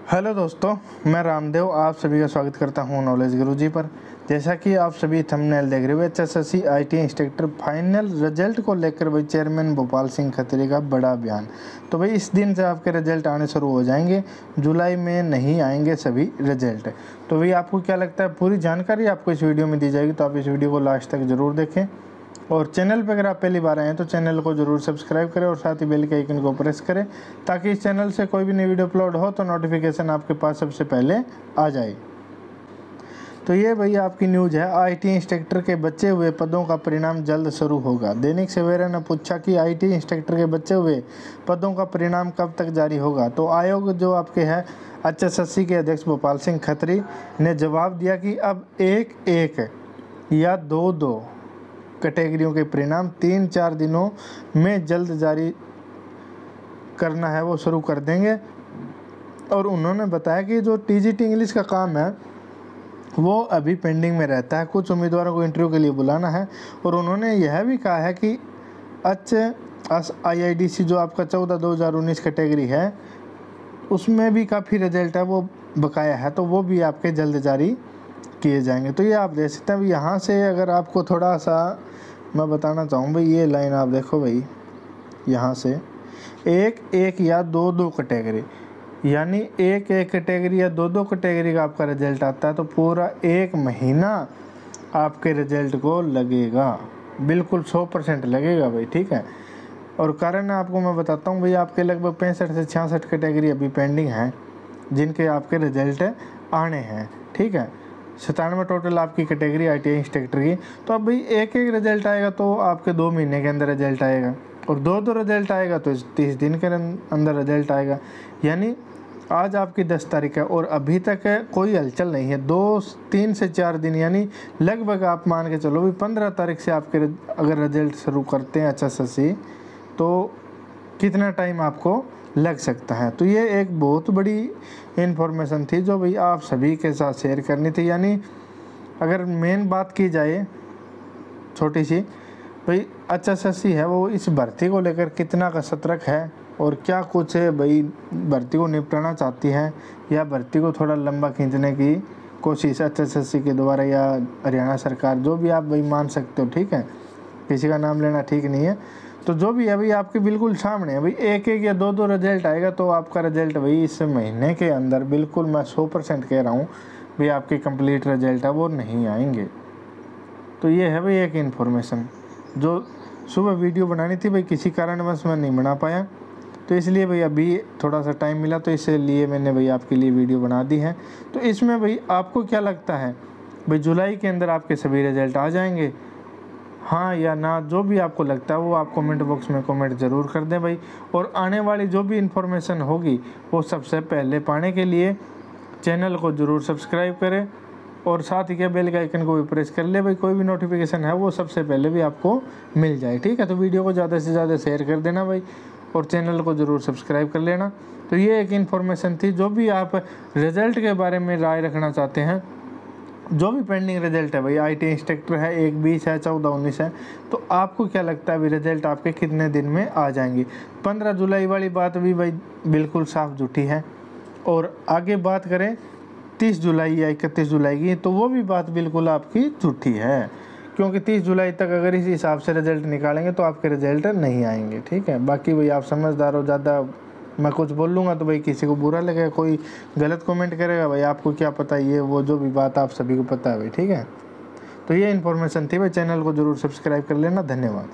Hello दोस्तों, मैं रामदेव, आप सभी का स्वागत करता हूँ नॉलेज गुरुजी पर। जैसा कि आप सभी थंबनेल देख रहे हो H S S C I T instructor final result को लेकर भाई चेयरमैन भोपाल सिंह खत्री का बड़ा बयान। तो भाई, इस दिन से आपके रिज़ल्ट आने शुरू हो जाएँगे। जुलाई में नहीं आएँगे सभी रिज़ल्ट। तो भाई, आपको क्या लगता है, पूरी जानकारी आपको इस वीडियो में दी जाएगी तो आप इस वीडियो को लास्ट तक ज़रूर देखें। और चैनल पर अगर आप पहली बार आए हैं तो चैनल को ज़रूर सब्सक्राइब करें और साथ ही बेल के आइकन को प्रेस करें ताकि इस चैनल से कोई भी नई वीडियो अपलोड हो तो नोटिफिकेशन आपके पास सबसे पहले आ जाए। तो ये भैया आपकी न्यूज़ है आईटी इंस्ट्रक्टर के बचे हुए पदों का परिणाम जल्द शुरू होगा। दैनिक सवेरा ने पूछा कि आईटी इंस्ट्रक्टर के बचे हुए पदों का परिणाम कब तक जारी होगा? तो आयोग जो आपके है एच एस के अध्यक्ष भोपाल सिंह खत्री ने जवाब दिया कि अब एक एक या दो दो कैटेगरियों के परिणाम तीन चार दिनों में जल्द जारी करना है, वो शुरू कर देंगे। और उन्होंने बताया कि जो टीजीटी इंग्लिश का काम है, वो अभी पेंडिंग में रहता है। कुछ उम्मीदवारों को इंटरव्यू के लिए बुलाना है और उन्होंने यह भी कहा है कि अच्छे S I I D C जो आपका चौदह दो हज़ार उन्नीस कैटेगरी है, उसमें भी काफ़ी रिज़ल्ट है, वो बकाया है तो वो भी आपके जल्द जारी किए जाएँगे। तो ये आप देख सकते हैं यहाँ से अगर आपको थोड़ा सा मैं बताना चाहूँ भाई, ये लाइन आप देखो भाई, यहाँ से। एक एक या दो दो कैटेगरी यानी एक एक कैटेगरी या दो दो कैटेगरी का आपका रिज़ल्ट आता है तो पूरा एक महीना आपके रिज़ल्ट को लगेगा। बिल्कुल सौ परसेंट लगेगा भाई, ठीक है? और कारण आपको मैं बताता हूँ भाई, आपके लगभग पैंसठ से छियासठ कैटेगरी अभी पेंडिंग हैं, जिनके आपके रिज़ल्ट आने हैं, ठीक है? सतानवे टोटल आपकी कैटेगरी आई टी इंस्ट्रक्टर की। तो अब भाई एक एक रिज़ल्ट आएगा तो आपके दो महीने के अंदर रिज़ल्ट आएगा। और दो दो रिज़ल्ट आएगा तो तीस दिन के अंदर रिज़ल्ट आएगा। यानी आज आपकी दस तारीख है और अभी तक कोई हलचल नहीं है। दो तीन से चार दिन, यानी लगभग आप मान के चलो भाई पंद्रह तारीख से आपके अगर रिज़ल्ट शुरू करते हैं अच्छा सी तो कितना टाइम आपको लग सकता है? तो ये एक बहुत बड़ी इन्फॉर्मेशन थी जो भाई आप सभी के साथ शेयर करनी थी। यानी अगर मेन बात की जाए, छोटी सी, भाई अच्छा सी है, वो इस भर्ती को लेकर कितना का सतर्क है और क्या कुछ है भाई भर्ती को निपटाना चाहती है या भर्ती को थोड़ा लंबा खींचने की कोशिश एच एस के द्वारा या हरियाणा सरकार, जो भी आप भाई मान सकते हो, ठीक है? किसी का नाम लेना ठीक नहीं है। तो जो भी भाई आपके बिल्कुल सामने भाई एक एक या दो दो रिज़ल्ट आएगा तो आपका रिज़ल्ट भाई इस महीने के अंदर, बिल्कुल मैं सौ परसेंट कह रहा हूँ भाई आपके कंप्लीट रिज़ल्ट है वो नहीं आएँगे। तो ये है भाई एक इन्फॉर्मेशन जो सुबह वीडियो बनानी थी भाई, किसी कारणवश मैं नहीं बना पाया। तो इसलिए भाई अभी थोड़ा सा टाइम मिला तो इसलिए मैंने भाई आपके लिए वीडियो बना दी है। तो इसमें भाई आपको क्या लगता है, भाई जुलाई के अंदर आपके सभी रिज़ल्ट आ जाएँगे? हाँ या ना, जो भी आपको लगता है, वो आप कमेंट बॉक्स में कमेंट ज़रूर कर दें भाई। और आने वाली जो भी इन्फॉर्मेशन होगी, वो सबसे पहले पाने के लिए चैनल को ज़रूर सब्सक्राइब करें और साथ ही क्या बेल के आइकन को भी प्रेस कर ले भाई। कोई भी नोटिफिकेशन है, वो सबसे पहले भी आपको मिल जाए, ठीक है? तो वीडियो को ज़्यादा से ज़्यादा शेयर कर देना भाई और चैनल को ज़रूर सब्सक्राइब कर लेना। तो ये एक इन्फॉर्मेशन थी, जो भी आप रिज़ल्ट के बारे में राय रखना चाहते हैं जो भी पेंडिंग रिज़ल्ट है, भाई आईटी इंस्ट्रक्टर है, एक बीस है, चौदह, उन्नीस है तो आपको क्या लगता है भाई रिज़ल्ट आपके कितने दिन में आ जाएँगे? पंद्रह जुलाई वाली बात भी, भाई, बिल्कुल साफ़ जुटी है। और आगे बात करें, तीस जुलाई या इकतीस जुलाई की तो वो भी बात बिल्कुल आपकी झूठी है। क्योंकि तीस जुलाई तक अगर इस हिसाब से रिज़ल्ट निकालेंगे तो आपके रिज़ल्ट नहीं आएँगे, ठीक है? बाकी, भाई, आप समझदार हो, ज़्यादा मैं कुछ बोल लूँगा तो भाई किसी को बुरा लगेगा, कोई गलत कमेंट करेगा, भाई आपको क्या पता ये वो जो भी बात आप सभी को पता है भाई, ठीक है? तो ये इन्फॉर्मेशन थी भाई चैनल को ज़रूर सब्सक्राइब कर लेना, धन्यवाद।